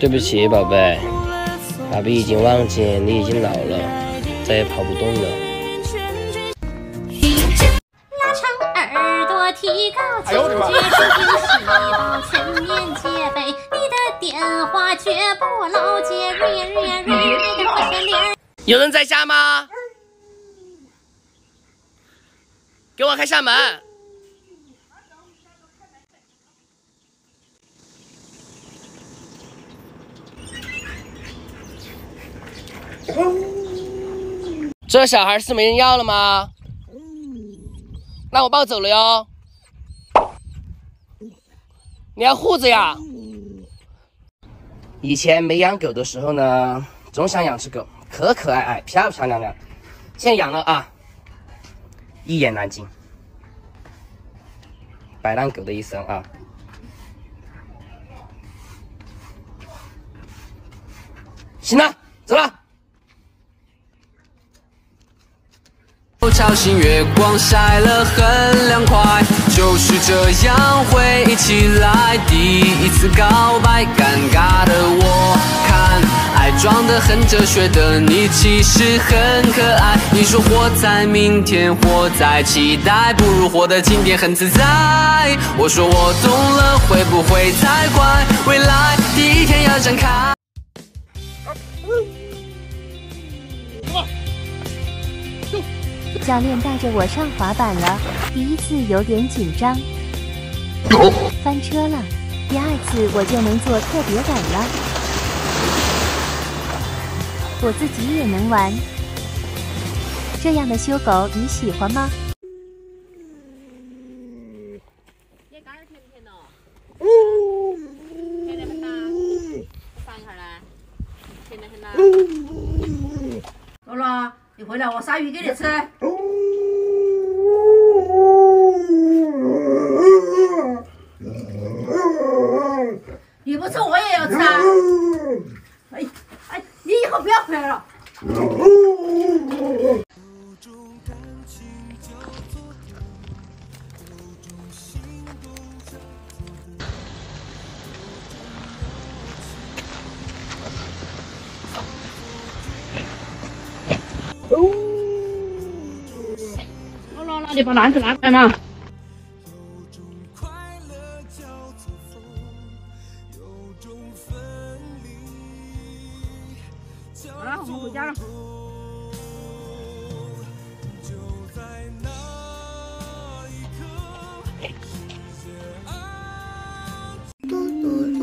对不起，宝贝，爸比已经忘记你已经老了，再也跑不动了。拉长耳朵，提高警觉，收听细胞，全面戒备。你的电话绝不漏接，有人在家吗？给我开下门。这小孩是没人要了吗？那我抱走了哟。你要护着呀。以前没养狗的时候呢，总想养只狗，可可爱爱，漂漂亮亮。现在养了啊，一言难尽，摆烂狗的一生啊。行了，走了。潮汐月光晒了很凉快，就是这样回忆起来，第一次告白，尴尬，很哲学的你其实很可爱。你说活在明天，活在期待，不如活得今天很自在。我说我懂了，会不会太快？未来第一天要展开。教练带着我上滑板了，第一次有点紧张，翻车了。第二次我就能做特别杆了，我自己也能玩。这样的修狗你喜欢吗？你干儿甜不甜哦？甜得很呐，尝一下来，甜得很呐。你回来我杀鱼给你吃。你不吃我也要吃啊！哎哎，你以后不要回来了。露露，那你把篮子拿来嘛。好了，我们回家了。